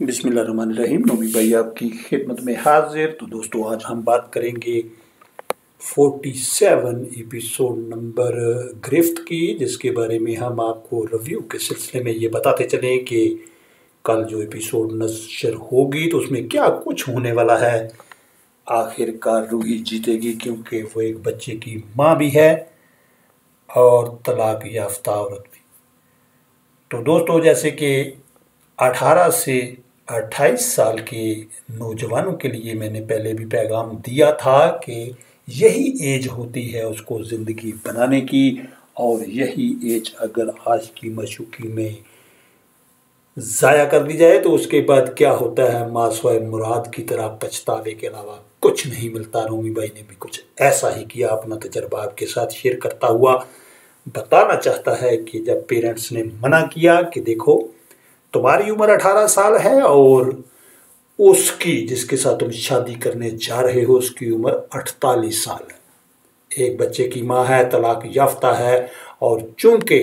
बिस्मिल्लाहिर्रहमानिर्रहीम। नोमी भाई आपकी खिदमत में हाजिर। तो दोस्तों, आज हम बात करेंगे 47 एपिसोड नंबर गिरफ्त की, जिसके बारे में हम आपको रिव्यू के सिलसिले में ये बताते चलें कि कल जो एपिसोड नशर होगी तो उसमें क्या कुछ होने वाला है। आखिरकार रूही जीतेगी, क्योंकि वो एक बच्चे की माँ भी है और तलाक याफ्ता औरत भी। तो दोस्तों, जैसे कि 18 से 28 साल के नौजवानों के लिए मैंने पहले भी पैगाम दिया था कि यही एज होती है उसको ज़िंदगी बनाने की और यही एज अगर आज की मशुकी में ज़ाया कर दी जाए तो उसके बाद क्या होता है? मासवा मुराद की तरह पछतावे के अलावा कुछ नहीं मिलता। रोमी भाई ने भी कुछ ऐसा ही किया, अपना तजर्बा आपके साथ शेयर करता हुआ बताना चाहता है कि जब पेरेंट्स ने मना किया कि देखो तुम्हारी उम्र अठारह साल है और उसकी, जिसके साथ तुम शादी करने जा रहे हो, उसकी उम्र अड़तालीस साल है। एक बच्चे की माँ है, तलाक याफ्ता है और चूँकि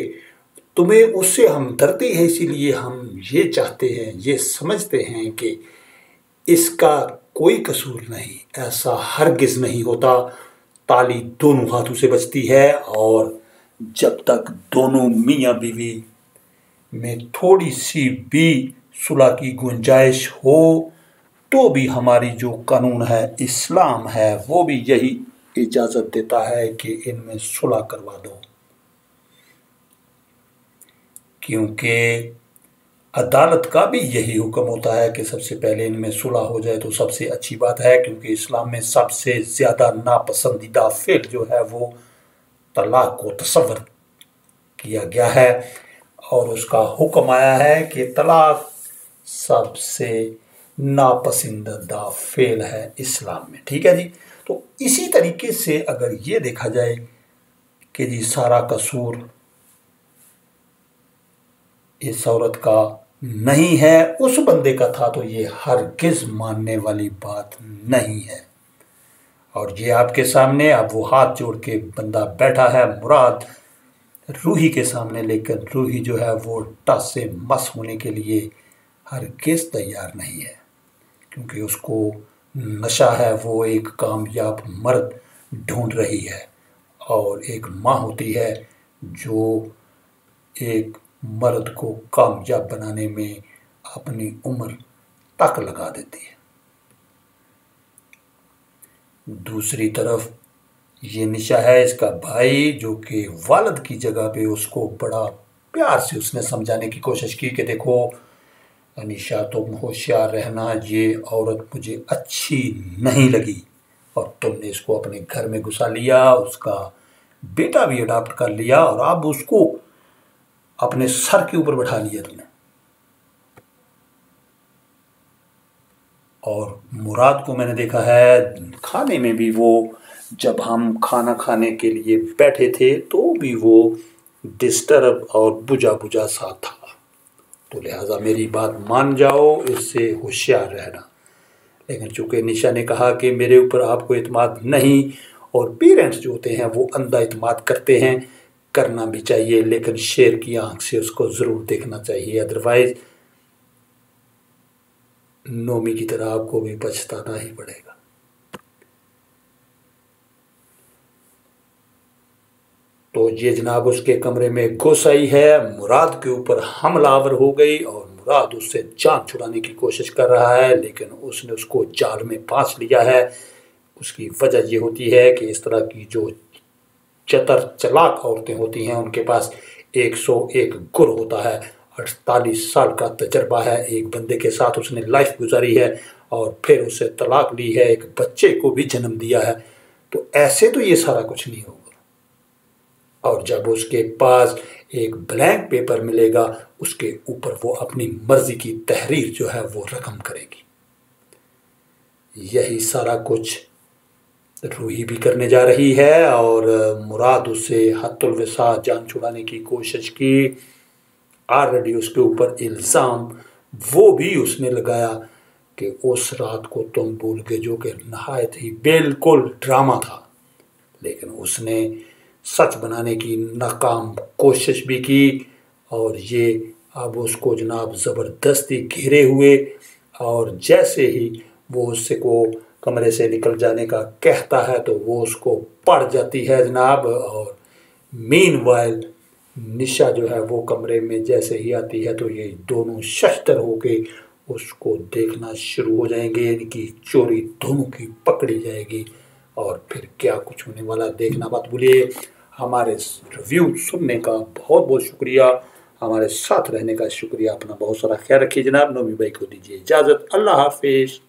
तुम्हें उससे हमदर्दी है, इसीलिए हम ये चाहते हैं, ये समझते हैं कि इसका कोई कसूर नहीं, ऐसा हरगिज नहीं होता। ताली दोनों हाथों से बचती है और जब तक दोनों मियाँ बीवी में थोड़ी सी भी सुलह की गुंजाइश हो तो भी हमारी जो कानून है, इस्लाम है, वो भी यही इजाज़त देता है कि इनमें सुलह करवा दो। क्योंकि अदालत का भी यही हुक्म होता है कि सबसे पहले इनमें सुलह हो जाए तो सबसे अच्छी बात है, क्योंकि इस्लाम में सबसे ज़्यादा नापसंदीदा फिर जो है वो तलाक को तस्वर किया गया है। और उसका हुक्म आया है कि तलाक सबसे नापसंदीदा फेल है इस्लाम में। ठीक है जी? तो इसी तरीके से अगर ये देखा जाए कि जी सारा कसूर इस औरत का नहीं है, उस बंदे का था तो ये हरगिज मानने वाली बात नहीं है। और ये आपके सामने अब वो हाथ जोड़ के बंदा बैठा है, मुराद रूही के सामने लेकर रूही जो है वो टस से मस होने के लिए हर केस तैयार नहीं है, क्योंकि उसको नशा है, वो एक कामयाब मर्द ढूंढ रही है और एक माँ होती है जो एक मर्द को कामयाब बनाने में अपनी उम्र तक लगा देती है। दूसरी तरफ़ ये निशा है इसका भाई, जो कि वालद की जगह पे उसको बड़ा प्यार से उसने समझाने की कोशिश की कि देखो निशा तुम होशियार रहना, ये औरत मुझे अच्छी नहीं लगी। और तुमने इसको अपने घर में घुसा लिया, उसका बेटा भी अडॉप्ट कर लिया, और अब उसको अपने सर के ऊपर बैठा लिया तुमने। और मुराद को मैंने देखा है, खाने में भी वो जब हम खाना खाने के लिए बैठे थे तो भी वो डिस्टर्ब और बुझा बुझा सा था। तो लिहाजा मेरी बात मान जाओ, इससे होशियार रहना। लेकिन चूँकि निशा ने कहा कि मेरे ऊपर आपको इतमाद नहीं, और पेरेंट्स जो होते हैं, वो अंधा इतमाद करते हैं, करना भी चाहिए, लेकिन शेर की आँख से उसको ज़रूर देखना चाहिए। अदरवाइज़ नोमी की तरह आपको भी पछताना ही पड़ेगा। तो ये जनाब उसके कमरे में घुस आई है। मुराद के ऊपर हमलावर हो गई और मुराद उससे जान छुड़ाने की कोशिश कर रहा है, लेकिन उसने उसको जाल में फांस लिया है। उसकी वजह ये होती है कि इस तरह की जो चतर चलाक औरतें होती हैं, उनके पास 101 गुर होता है। अड़तालीस साल का तजर्बा है। एक बंदे के साथ उसने लाइफ गुजारी है और फिर उसे तलाक ली है। एक बच्चे को भी जन्म दिया है। तो ऐसे तो ये सारा कुछ नहीं होगा। और जब उसके पास एक ब्लैंक पेपर मिलेगा, उसके ऊपर वो अपनी मर्ज़ी की तहरीर जो है वो रकम करेगी। यही सारा कुछ रूही भी करने जा रही है और मुराद उससे हतुलवसा जान छुड़ाने की कोशिश की। ऑलरेडी उसके ऊपर इल्ज़ाम, वो भी उसने लगाया कि उस रात को तुम भूल गए जो कि नहायत ही बिल्कुल ड्रामा था। लेकिन उसने सच बनाने की नाकाम कोशिश भी की और ये अब उसको जनाब ज़बरदस्ती घेरे हुए और जैसे ही वो उससे को कमरे से निकल जाने का कहता है तो वो उसको पड़ जाती है जनाब और मीन वाइल निशा जो है वो कमरे में जैसे ही आती है तो ये दोनों शस्त्र होके उसको देखना शुरू हो जाएँगे इनकी चोरी दोनों की पकड़ी जाएगी और फिर क्या कुछ होने वाला देखना मत भूलिए। हमारे रिव्यू सुनने का बहुत बहुत शुक्रिया। हमारे साथ रहने का शुक्रिया। अपना बहुत सारा ख्याल रखिए जनाब। नोमी भाई को दीजिए इजाज़त। अल्लाह हाफिज़।